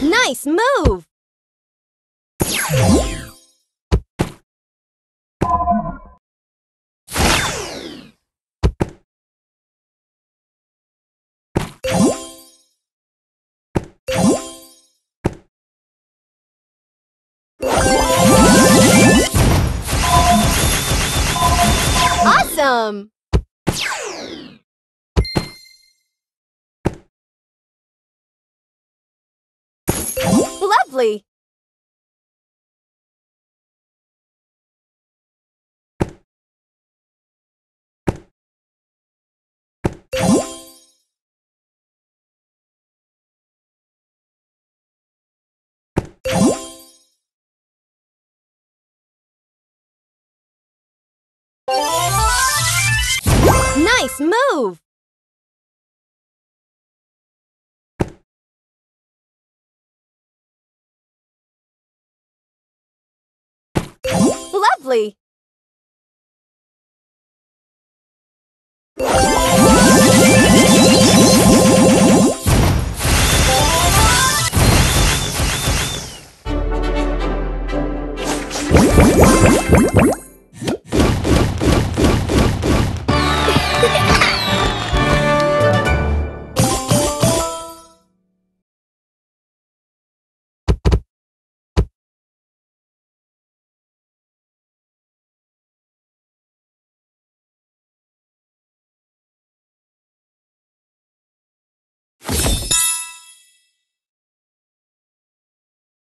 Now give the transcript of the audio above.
Nice move! Awesome! Lovely! Nice move! Lovely!